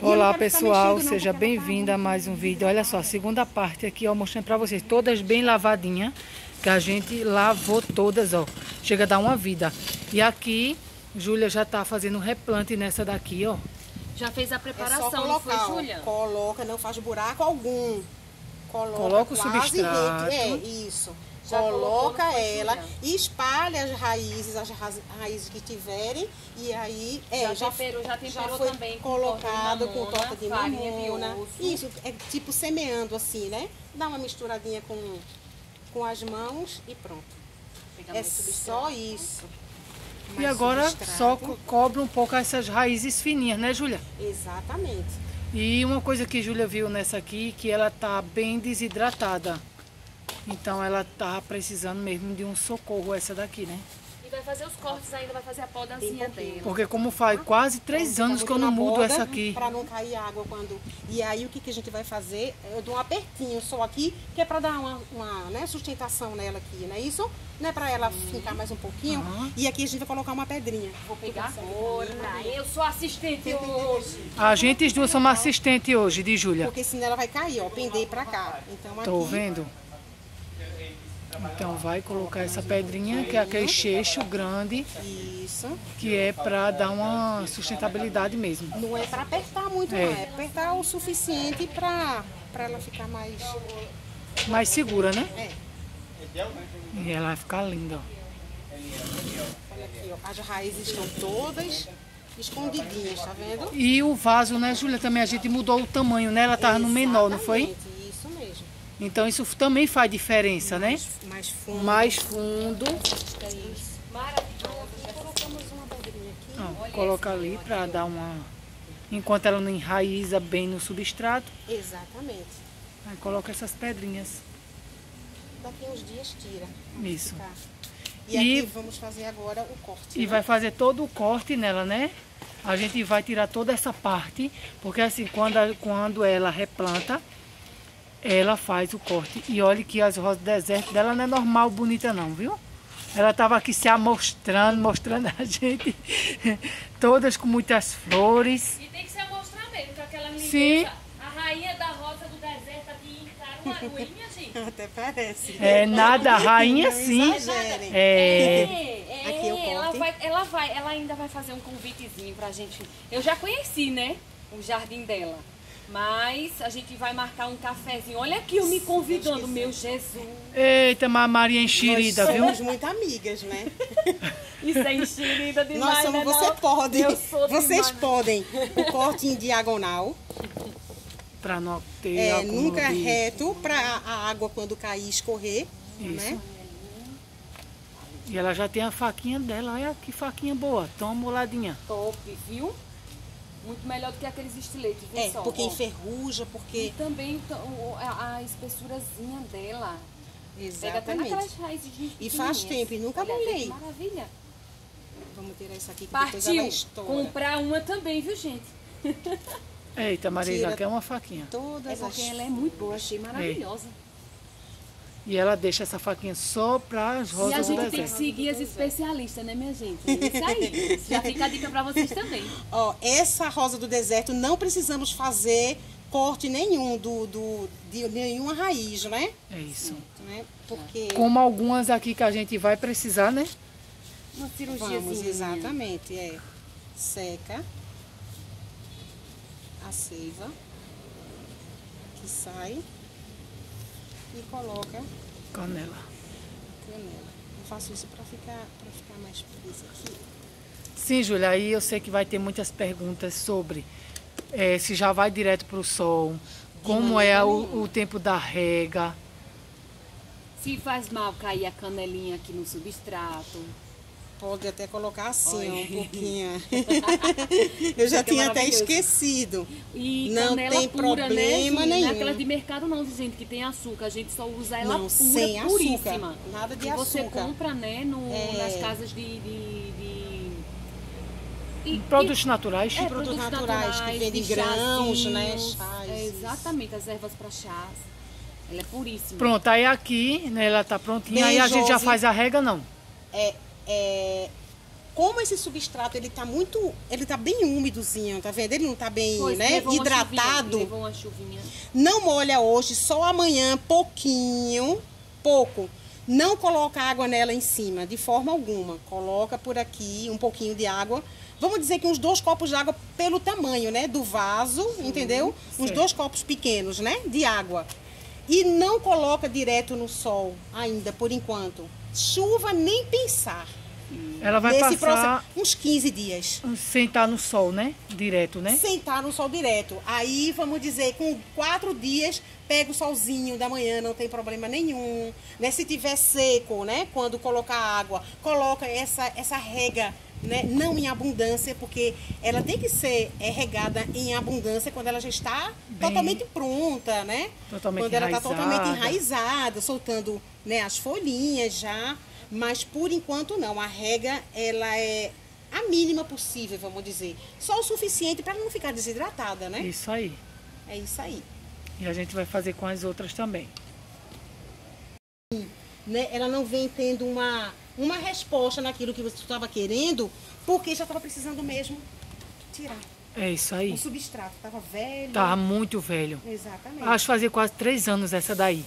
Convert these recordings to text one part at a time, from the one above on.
Olá pessoal, seja bem-vinda a mais um vídeo. Olha só, a segunda parte aqui, ó, mostrando pra vocês, todas bem lavadinhas, que a gente lavou todas, ó. Chega a dar uma vida. E aqui, Júlia já tá fazendo um replante nessa daqui, ó. Já fez a É só preparação, não colocar, foi, ó. Júlia? Coloca, não faz buraco algum. Coloca, Coloca o substrato. reto. É, isso. Já Coloca ela e espalha as raízes, as ra- raízes que tiverem. E aí, é, Já temperou- já temperou foi também com colocado torta de com mamona, torta de mamona. Isso, é tipo semeando assim, né? Dá uma misturadinha com, com as mãos e pronto. É só isso. E Mais agora substrato. só co- cobre um pouco essas raízes fininhas, né, Júlia? Exatamente. E uma coisa que Júlia viu nessa aqui, que ela tá bem desidratada. Então ela tá precisando mesmo de um socorro essa daqui, né? E vai fazer os cortes ainda, vai fazer a podazinha dela. Porque como faz quase três anos que eu não mudo essa aqui. Pra não cair água quando. E aí o que, que a gente vai fazer? Eu dou um apertinho só aqui, que é pra dar uma, uma, né, sustentação nela aqui, não é isso? Não é pra ela ficar mais um pouquinho. Aham. E aqui a gente vai colocar uma pedrinha. Vou pegar agora. certinho. Eu sou assistente hoje. A gente as duas somos assistentes hoje de Júlia. Porque senão ela vai cair, ó, pender pra cá. Então aqui. Tô vendo? Então vai colocar essa pedrinha, que é aquele cheixo grande, Isso. que é pra dar uma sustentabilidade mesmo. Não é pra apertar muito, É. não. É apertar o suficiente pra ela ficar mais. Mais segura, né? É. E ela vai ficar linda, ó. Olha aqui, ó. As raízes estão todas escondidinhas, tá vendo? E o vaso, né, Júlia? Também a gente mudou o tamanho, né? Ela tava no menor, não foi? Então isso também faz diferença, né? Mais, mais fundo. Mais fundo. É isso. Maravilhoso. Colocamos uma pedrinha aqui. Ó, coloca ali pra dar uma... Enquanto ela não enraiza bem no substrato, Exatamente. aí coloca essas pedrinhas. Daqui uns dias tira. Isso. Ficar. E, E- aqui vamos fazer agora o corte. E né? vai fazer todo o corte nela, né? A gente vai tirar toda essa parte, porque assim, quando, quando ela replanta, ela faz o corte. E olha que as rosas do deserto dela não é normal bonita não, viu? Ela estava aqui se amostrando, mostrando a gente, todas com muitas flores. E tem que se amostrar mesmo, com aquela lindeza. Sim. A rainha da rosa do deserto aqui em Caruaru, hein, minha gente? Até parece. É nada, rainha Não sim. É, É, Aqui eu ela corto, hein? vai, ela vai, ela ainda vai fazer um convitezinho pra gente. Eu já conheci, né? O jardim dela. Mas a gente vai marcar um cafezinho. Olha aqui eu me convidando, meu Jesus. eita, Maria enxerida, Nós viu? somos muito amigas, né? Isso é enxerida demais, Nós somos, né, você não? pode. Eu sou Vocês demais. podem. O corte em diagonal. Pra não ter É, nunca de- reto para a água quando cair escorrer. Né? E ela já tem a faquinha dela, olha que faquinha boa, toma uma moladinha. Top, viu? Muito melhor do que aqueles estiletes, viu É, só? porque Ó. enferruja, E porque. também t- o- a, a espessurazinha dela. Pega até Exatamente. naquelas raízes de E faz tempo, e nunca Olha, molhei. Maravilha. Vamos tirar isso aqui, que depois ela Partiu estoura. comprar uma também, viu, gente? Eita, Maria, já quer uma faquinha. Todas É porque as... ela é muito boa, achei maravilhosa. E ela deixa essa faquinha só para as E a rosas do gente tem que deserto. seguir as especialistas, né, minha gente? É isso aí. Já fica a dica pra vocês também. Ó, essa rosa do deserto não precisamos fazer corte nenhum do, do, de nenhuma raiz, né? É isso. né? Porque Como algumas aqui que a gente vai precisar, né? Uma cirurgia vamos, exatamente, é seca a seiva que sai e coloca Canela. canela. Eu faço isso para ficar, pra ficar mais presa aqui. Sim, Júlia, aí eu sei que vai ter muitas perguntas sobre eh, se já vai direto para o sol, como é o, o tempo da rega. Se faz mal cair a canelinha aqui no substrato. Pode até colocar assim, ó, um pouquinho. Eu já tinha até esquecido. E Não tem pura, problema né? Ju? Não nenhum. é aquelas de mercado não, gente, que tem açúcar. A gente só usa ela Não, pura, sem açúcar. puríssima. Nada de você açúcar. compra, né, no, É. nas casas de... de, de- e- Produtos e- naturais. é, produtos naturais, que vem de grãos, né, chazinhos. chás, É, exatamente, as ervas para chás. Ela é puríssima. Pronto, aí aqui, né, ela tá prontinha, Bem, aí a gente já faz a rega, não. É, é, como esse substrato ele tá muito, ele tá bem úmidozinho, tá vendo? Ele não tá bem, Pois, né, levou uma hidratado. chuvinha, uma chuvinha. Não molha hoje, só amanhã, pouquinho, pouco. Não coloca água nela em cima, de forma alguma. Coloca por aqui um pouquinho de água. Vamos dizer que uns dois copos de água pelo tamanho, né? Do vaso, entendeu? Uns certo. dois copos pequenos, né? De água. E não coloca direto no sol ainda, por enquanto. Chuva nem pensar. Ela vai passar processo, uns 15 dias. sem estar no sol, né? Direto, né? Sentar no sol direto. Aí, vamos dizer, com quatro dias, pega o solzinho da manhã, não tem problema nenhum. Né? Se tiver seco, né? Quando colocar água, coloca essa, essa rega, né? Não em abundância, porque ela tem que ser é, regada em abundância quando ela já está Bem- totalmente pronta, né? Totalmente quando ela está totalmente enraizada, soltando né, as folhinhas já. Mas por enquanto não. A rega, ela é a mínima possível, vamos dizer. Só o suficiente para não ficar desidratada, né? Isso aí. É isso aí. E a gente vai fazer com as outras também. Né? Ela não vem tendo uma, uma resposta naquilo que você estava querendo, porque já estava precisando mesmo tirar. É isso aí. O substrato estava velho. Tá muito velho. Exatamente. Acho que fazia quase três anos essa daí.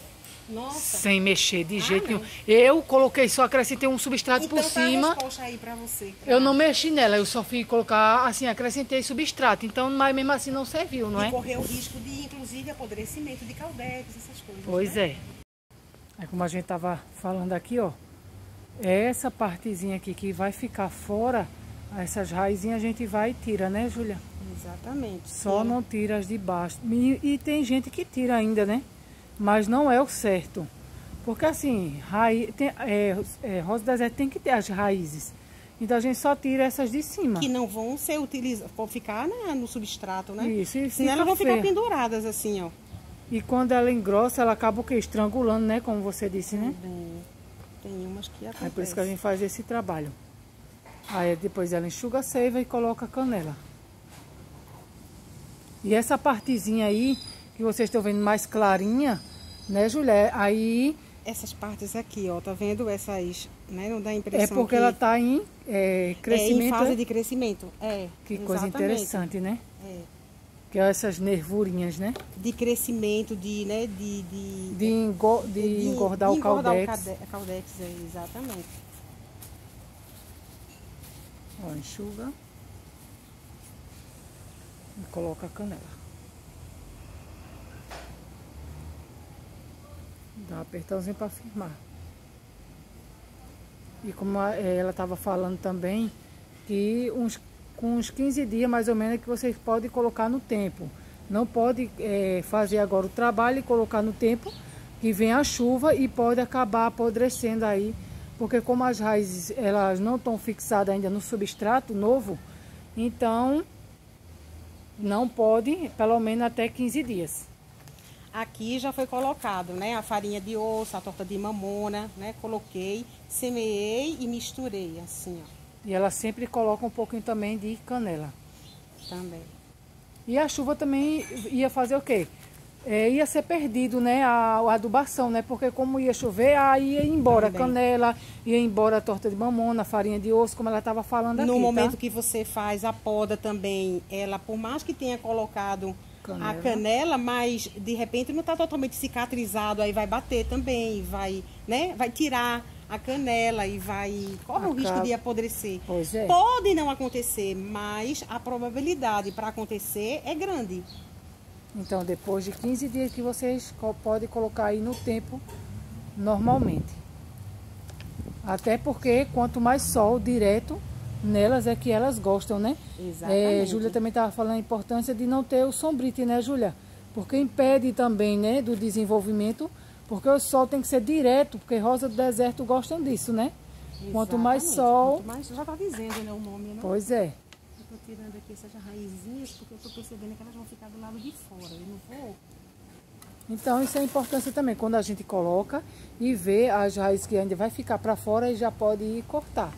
Nossa. Sem mexer de Ah, jeito não. nenhum. Eu coloquei, só acrescentei um substrato então por tá a cima. resposta aí para você. Eu não mexi nela, eu só fui colocar, assim, acrescentei substrato. Então, mas mesmo assim não serviu, não E é? correr o risco de, inclusive, apodrecimento de caldex, essas coisas. Pois né? é. É como a gente tava falando aqui, ó. Essa partezinha aqui que vai ficar fora, essas raizinhas a gente vai e tira, né, Júlia? Exatamente. Só Sim. não tira as de baixo. E, e tem gente que tira ainda, né? Mas não é o certo. Porque assim, raiz, tem, é, é, rosa tem que ter as raízes. Então a gente só tira essas de cima. Que não vão ser utilizadas, vão ficar né, no substrato, né? Isso, e Senão elas vão ficar penduradas assim, ó. E quando ela engrossa, ela acaba o quê? Estrangulando, né? Como você disse, né? Tem umas que acontecem. por isso que a gente faz esse trabalho. Aí depois ela enxuga a seiva e coloca a canela. E essa partezinha aí, que vocês estão vendo mais clarinha, né, Julia? Aí Essas partes aqui, ó, tá vendo essas, né? Não dá a impressão é porque que ela está em é, é crescimento. em fase né? de crescimento. É. Que coisa exatamente. interessante, né? É. Que é essas nervurinhas, né? De crescimento, de, né, de... De, De, engo- de engordar o engordar caldex. cade- caldex, é, exatamente. Ó, enxuga. E coloca a canela. Dá um apertãozinho para firmar. E como eh, ela estava falando também, que uns, com uns 15 dias mais ou menos é que vocês podem colocar no tempo. Não pode eh, fazer agora o trabalho e colocar no tempo, que vem a chuva e pode acabar apodrecendo aí. Porque como as raízes elas não estão fixadas ainda no substrato novo, então não pode, pelo menos até 15 dias. Aqui já foi colocado, né? A farinha de osso, a torta de mamona, né? Coloquei, semeei e misturei, assim, ó. E ela sempre coloca um pouquinho também de canela. Também. E a chuva também ia fazer o quê? É, ia ser perdido, né, a, a adubação, né? Porque como ia chover, aí ia embora a Também. canela, ia embora a torta de mamona, a farinha de osso, como ela estava falando aqui, No momento tá? que você faz a poda também, ela, por mais que tenha colocado Canela. a canela, mas de repente não está totalmente cicatrizado, aí vai bater também, vai, né? Vai tirar a canela e vai. Corre o risco de apodrecer. Pois é. Pode não acontecer, mas a probabilidade para acontecer é grande. Então, depois de 15 dias que vocês podem colocar aí no tempo normalmente. Até porque quanto mais sol direto nelas é que elas gostam, né? Exatamente. É, Júlia também estava falando a importância de não ter o sombrite, né, Júlia? Porque impede também, né, do desenvolvimento, porque o sol tem que ser direto, porque rosa do deserto gostam disso, né? Quanto mais Exatamente. sol, Quanto mais, já está dizendo né, o nome, né? pois é. Eu tô tirando aqui essas raizinhas porque eu tô percebendo que elas vão ficar do lado de fora. Eu não vou. Então isso é importância também, quando a gente coloca e vê as raízes que ainda vai ficar para fora e já pode ir cortar.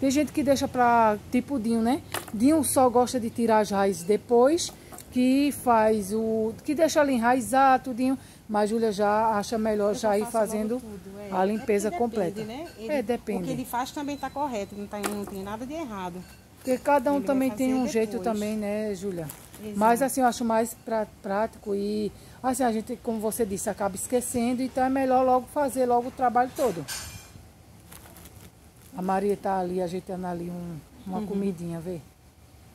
Tem gente que deixa para tipo Dinho, né? Dinho só gosta de tirar as raízes depois que faz o. que deixa ali enraizar tudinho. Mas Júlia já acha melhor Eu já ir fazendo tudo, é. a limpeza É porque completa. depende, né? É, O depende. que ele faz também está correto, não, tá, não tem nada de errado. Porque cada um Ele também tem um jeito depois. também, né, Júlia? Mas assim, eu acho mais pra- prático e assim, a gente, como você disse, acaba esquecendo, então é melhor logo fazer logo o trabalho todo. A Maria tá ali ajeitando ali um- uma Uhum. comidinha, vê.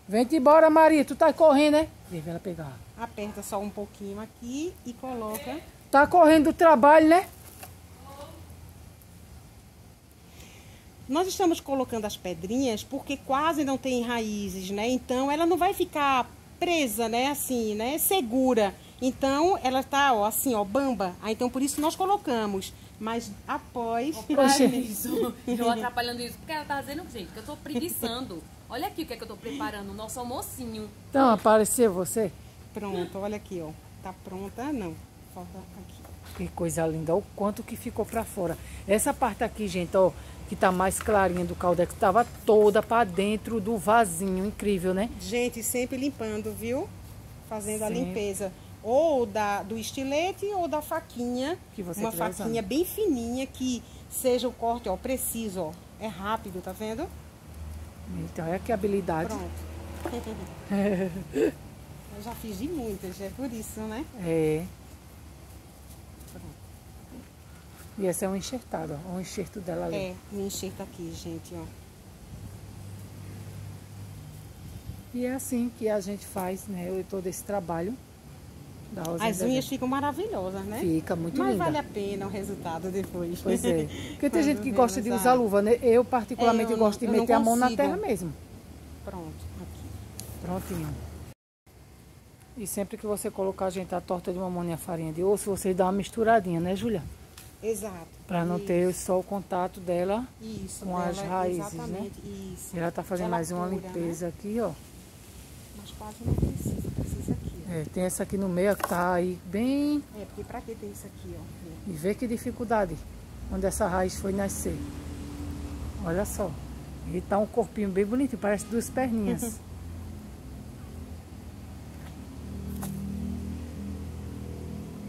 Vem-te embora, Maria, tu tá correndo, né? Vê ela pegar. Aperta só um pouquinho aqui e coloca. Tá correndo do trabalho, né? Nós estamos colocando as pedrinhas porque quase não tem raízes, né? Então ela não vai ficar presa, né? Assim, né? Segura. Então ela tá, ó, assim, ó, bamba. Ah, então por isso nós colocamos. Mas após. Isso. Eu atrapalhando isso. Porque ela tá dizendo, gente, que eu tô preguiçando. Olha aqui o que é que eu tô preparando. O nosso almocinho. Então, apareceu você? Pronto, olha aqui, ó. Tá pronta? Não. Falta aqui. Que coisa linda, olha o quanto que ficou pra fora. Essa parte aqui, gente, ó, que tá mais clarinha do caldex, tava toda pra dentro do vasinho, incrível, né? Gente, sempre limpando, viu? Fazendo a Sempre. limpeza. Ou da, do estilete ou da faquinha. Que você Uma faquinha bem fininha que seja o corte, ó, preciso, ó. É rápido, tá vendo? Então, é que habilidade. Pronto. Eu já fiz de muitas, é por isso, né? É. Pronto. E esse é um enxertado, ó, um enxerto dela ali. É, o enxerto aqui, gente, ó. E é assim que a gente faz, né, eu- todo esse trabalho As unhas ficam maravilhosas, né? Fica muito Mas linda. vale a pena o resultado depois. Pois é. Porque tem gente que gosta de usar luva, né? Eu particularmente eu não- gosto de meter a mão na terra mesmo. Pronto, aqui. Prontinho. E sempre que você colocar, gente, a torta de mamão e a farinha de osso, você dá uma misturadinha, né, Julia? Exato. Pra não Isso. ter só o contato dela. Isso, com as raízes, né? Isso. E ela tá fazendo Ela mais uma pura, né? limpeza aqui, ó. Mas quase não ó. É, tem essa aqui no meio que tá aí bem. É, porque pra que tem isso aqui, ó? E vê que dificuldade onde essa raiz foi nascer. Olha só. E tá um corpinho bem bonitinho, parece duas perninhas.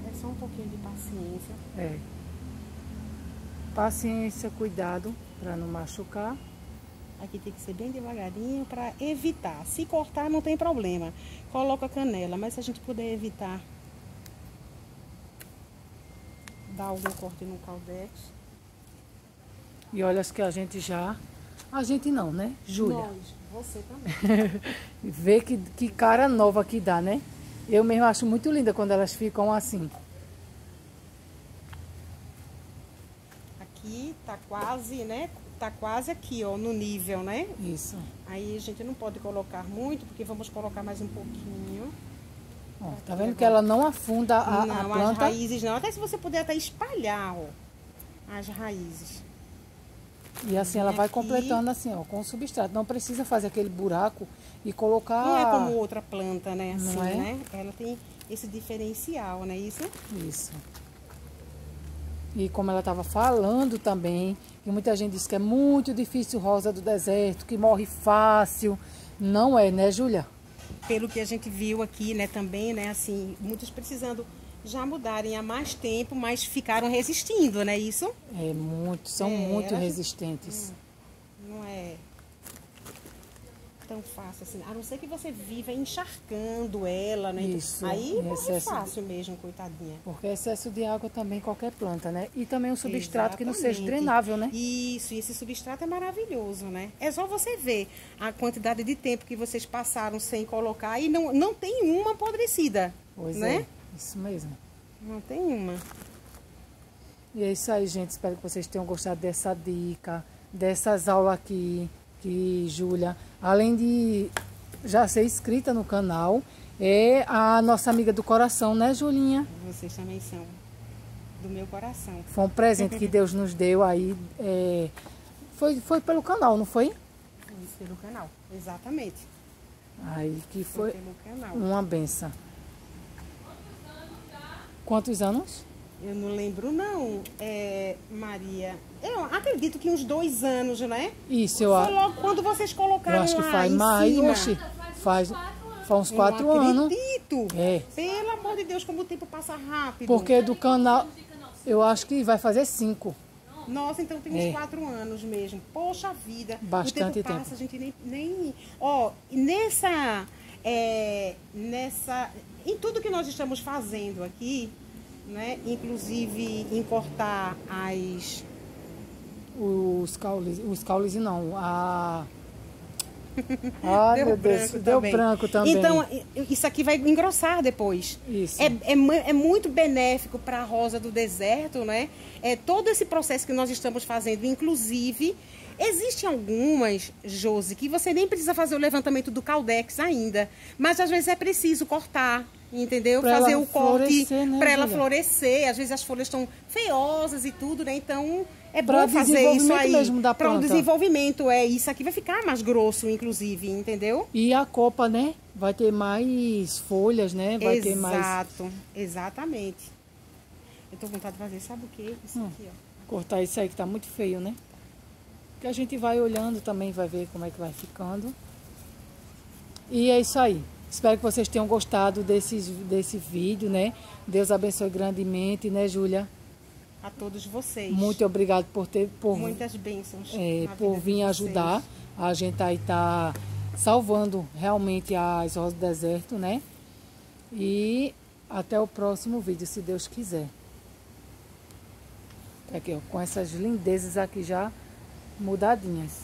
É só um pouquinho de paciência. É. Paciência, cuidado para não machucar. Aqui tem que ser bem devagarinho para evitar. Se cortar, não tem problema. Coloca canela, mas se a gente puder evitar dar algum corte no caldex. E olha as que a gente já. A gente não, né? Júlia. Nós, você também. Vê que, que cara nova que dá, né? Eu mesmo acho muito linda quando elas ficam assim. Aqui tá quase, né? Tá quase aqui, ó, no nível, né? Isso. Aí a gente não pode colocar muito, porque vamos colocar mais um pouquinho. Ó, tá vendo que ela não afunda a, a não, as planta? raízes não. Até se você puder até espalhar, ó, as raízes. E assim ela vai Aqui. completando assim, ó, com o substrato. Não precisa fazer aquele buraco e colocar. Não é como outra planta, né? Assim, Não é? né? Ela tem esse diferencial, né? Isso? Isso. E como ela estava falando também, que muita gente diz que é muito difícil rosa do deserto, que morre fácil. Não é, né, Júlia? Pelo que a gente viu aqui, né, também, né, assim, muitos precisando já mudarem há mais tempo, mas ficaram resistindo, né? Isso É muito, são É, muito resistentes. não é tão fácil assim. A não ser que você viva encharcando ela, né? Isso, Aí morre excesso de- fácil mesmo, coitadinha. Porque excesso de água também qualquer planta, né? E também um substrato que não seja Exatamente. drenável, né? Isso, e esse substrato é maravilhoso, né? É só você ver a quantidade de tempo que vocês passaram sem colocar e não, não tem uma apodrecida, Pois né? é, isso mesmo. Não tem uma. E é isso aí, gente. Espero que vocês tenham gostado dessa dica, dessas aulas aqui, que Júlia, além de já ser inscrita no canal, é a nossa amiga do coração, né, Julinha? Vocês também são do meu coração. Foi um presente que Deus nos deu aí. é, foi, foi pelo canal, não foi? Isso pelo canal. Exatamente. Aí que foi canal. uma benção. Quantos anos? Eu não lembro, não, é, Maria. Eu acredito que uns dois anos, né? Isso, eu, Foi a- logo quando vocês colocaram eu acho que faz mais. Oxe, faz, faz uns Eu quatro anos. acredito. É. Pelo amor de Deus, como o tempo passa rápido. Porque do canal, eu acho que vai fazer cinco. Nossa, então tem uns É. quatro anos mesmo. Poxa vida. Bastante o tempo. passa, tempo. a gente nem. nem... Ó, nessa. é, nessa. Em tudo que nós estamos fazendo aqui, né? Inclusive em cortar as. Os caules, os caules não, a... Ai, deu meu Deus, branco deu também. branco também. Então, isso aqui vai engrossar depois. Isso. É, é, é muito benéfico para a rosa do deserto, né? É todo esse processo que nós estamos fazendo, inclusive, existem algumas, Josi, que você nem precisa fazer o levantamento do caldex ainda, mas às vezes é preciso cortar, entendeu? Pra fazer o corte né, para ela florescer. Às vezes as folhas estão feiosas e tudo, né? Então é Pra bom fazer isso aí. mesmo da Para o planta. desenvolvimento, é isso aqui vai ficar mais grosso, inclusive, entendeu? E a copa, né? Vai ter mais folhas, né? Vai ter mais. Exato, exatamente. Eu tô com vontade de fazer, sabe o quê? Isso Hum. aqui, ó. Cortar isso aí que tá muito feio, né? Que a gente vai olhando também, vai ver como é que vai ficando. E é isso aí. Espero que vocês tenham gostado desse, desse vídeo, né? Deus abençoe grandemente, né, Júlia? A todos vocês. Muito obrigado por ter por, Muitas bênçãos. é, por vir ajudar. A gente aí tá salvando realmente as rosas do deserto, né? E até o próximo vídeo, se Deus quiser. Aqui, ó, com essas lindezas aqui já mudadinhas.